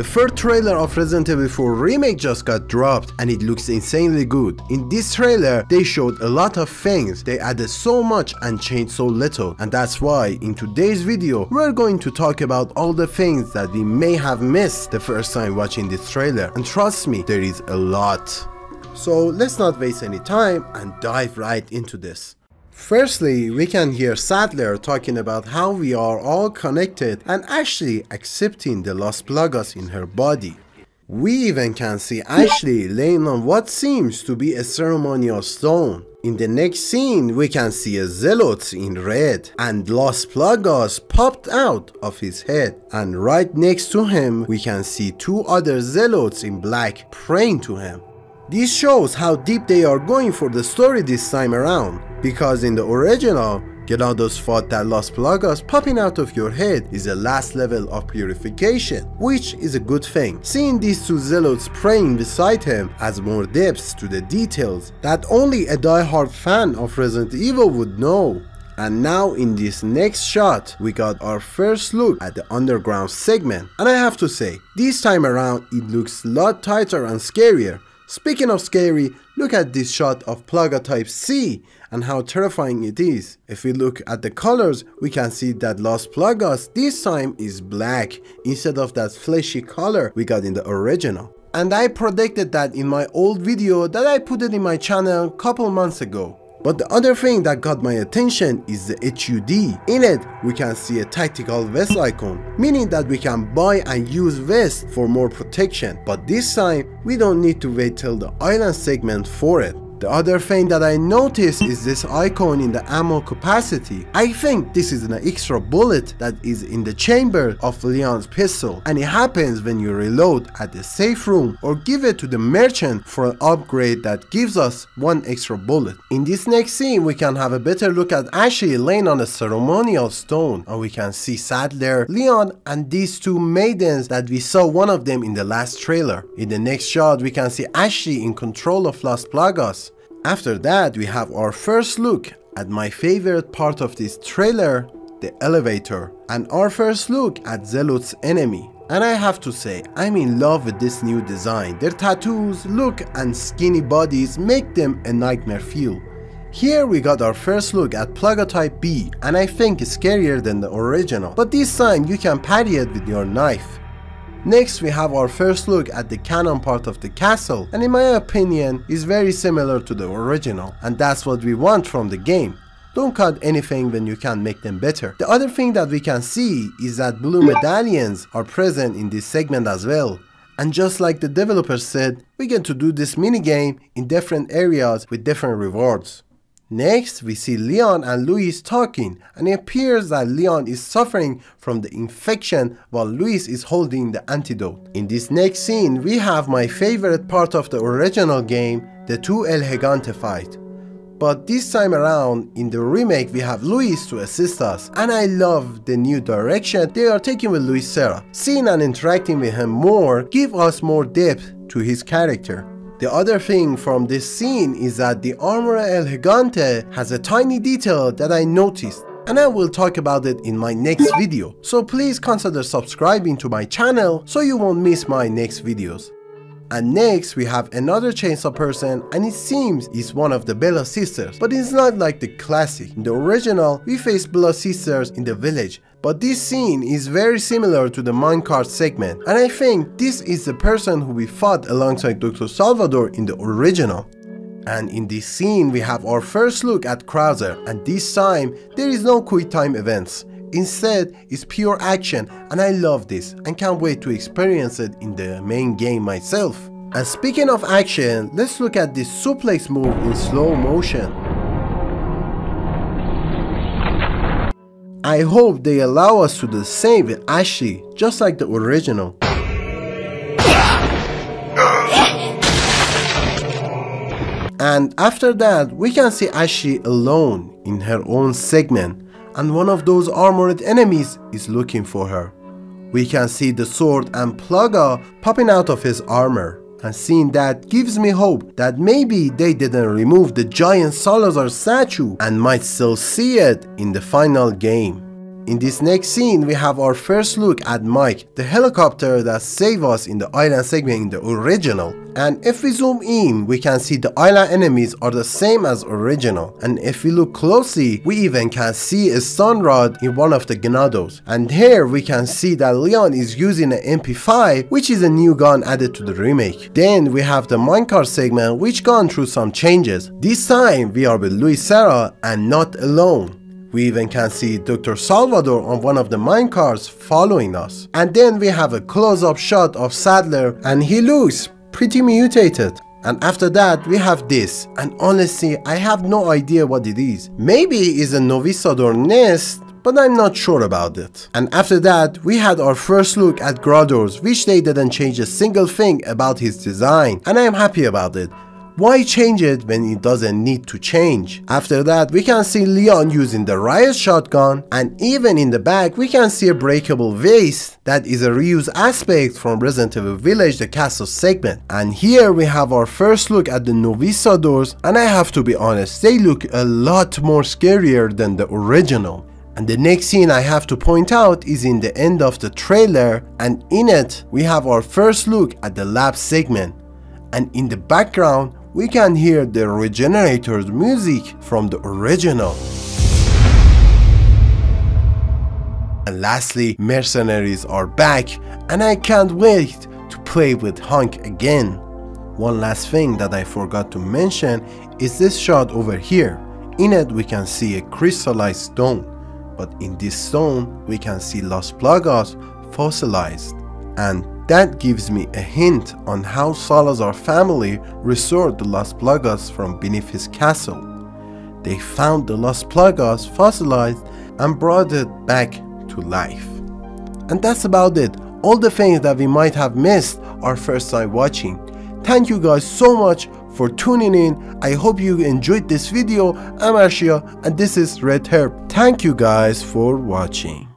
The third trailer of Resident Evil 4 Remake just got dropped and it looks insanely good. In this trailer, they showed a lot of things, they added so much and changed so little and that's why in today's video we're going to talk about all the things that we may have missed the first time watching this trailer and trust me, there is a lot. So let's not waste any time and dive right into this. Firstly, we can hear Saddler talking about how we are all connected and actually accepting the Las Plagas in her body. We even can see Ashley laying on what seems to be a ceremonial stone. In the next scene, we can see a zealot in red and Las Plagas popped out of his head. And right next to him, we can see two other zealots in black praying to him. This shows how deep they are going for the story this time around, because in the original, GLaDOS thought that Las Plagas popping out of your head is the last level of purification, which is a good thing. Seeing these two zealots praying beside him adds more depth to the details that only a die-hard fan of Resident Evil would know. And now in this next shot, we got our first look at the underground segment. And I have to say, this time around it looks a lot tighter and scarier Speaking of scary, look at this shot of Plaga type C and how terrifying it is. If we look at the colors, we can see that Las Plagas this time is black instead of that fleshy color we got in the original. And I predicted that in my old video that I put it in my channel a couple months ago. But the other thing that got my attention is the HUD. In it, we can see a tactical vest icon, meaning that we can buy and use vests for more protection. But this time, we don't need to wait till the island segment for it. The other thing that I noticed is this icon in the ammo capacity. I think this is an extra bullet that is in the chamber of Leon's pistol and it happens when you reload at the safe room or give it to the merchant for an upgrade that gives us one extra bullet. In this next scene we can have a better look at Ashley laying on a ceremonial stone and we can see Saddler, Leon and these two maidens that we saw one of them in the last trailer. In the next shot we can see Ashley in control of Las Plagas after that, we have our first look at my favorite part of this trailer, the elevator, and our first look at Zealot's enemy. And I have to say, I'm in love with this new design. Their tattoos, look, and skinny bodies make them a nightmare feel. Here we got our first look at Plaga Type B, and I think it's scarier than the original, but this time you can parry it with your knife. Next we have our first look at the cannon part of the castle and in my opinion is very similar to the original and that's what we want from the game. Don't cut anything when you can make them better. The other thing that we can see is that blue medallions are present in this segment as well. And just like the developers said, we get to do this minigame in different areas with different rewards. Next, we see Leon and Luis talking, and it appears that Leon is suffering from the infection while Luis is holding the antidote. In this next scene, we have my favorite part of the original game, the two El Gigante fight. But this time around, in the remake, we have Luis to assist us, and I love the new direction they are taking with Luis Serra. Seeing and interacting with him more give us more depth to his character. The other thing from this scene is that the Armora El Gigante has a tiny detail that I noticed and I will talk about it in my next video. So please consider subscribing to my channel so you won't miss my next videos. And next we have another chainsaw person and it seems he's one of the Bella sisters but it's not like the classic. In the original we face Bella sisters in the village but this scene is very similar to the minecart segment and I think this is the person who we fought alongside Dr. Salvador in the original. And in this scene we have our first look at Krauser and this time there is no quick time events. Instead, it's pure action and I love this and can't wait to experience it in the main game myself. And speaking of action, let's look at this suplex move in slow motion. I hope they allow us to do the same with Ashley, just like the original. And after that, we can see Ashley alone in her own segment and one of those armored enemies is looking for her. We can see the sword and Plaga popping out of his armor and seeing that gives me hope that maybe they didn't remove the giant Salazar statue and might still see it in the final game. In this next scene, we have our first look at Mike, the helicopter that saved us in the island segment in the original. And if we zoom in, we can see the island enemies are the same as original. And if we look closely, we even can see a stun rod in one of the Ganados. And here we can see that Leon is using an MP5, which is a new gun added to the remake. Then we have the minecart segment, which gone through some changes. This time we are with Luis Serra and not alone. We even can see Dr. Salvador on one of the minecars following us. And then we have a close-up shot of Saddler and he looks pretty mutated. And after that, we have this. And honestly, I have no idea what it is. Maybe it's a Novistador nest, but I'm not sure about it. And after that, we had our first look at Garradors, which they didn't change a single thing about his design, and I am happy about it. Why change it when it doesn't need to change? After that, we can see Leon using the riot shotgun and even in the back we can see a breakable vase that is a reuse aspect from Resident Evil Village the castle segment. And here we have our first look at the Novistadors and I have to be honest, they look a lot more scarier than the original. And the next scene I have to point out is in the end of the trailer and in it we have our first look at the lab segment and in the background we can hear the regenerator's music from the original. And lastly, mercenaries are back and I can't wait to play with Hunk again. One last thing that I forgot to mention is this shot over here. In it we can see a crystallized stone, but in this stone we can see Las Plagas fossilized. And that gives me a hint on how Salazar family restored the Las Plagas from beneath his castle. They found the Las Plagas fossilized and brought it back to life. And that's about it. All the things that we might have missed our first time watching. Thank you guys so much for tuning in. I hope you enjoyed this video. I'm Arshia and this is Red Herb. Thank you guys for watching.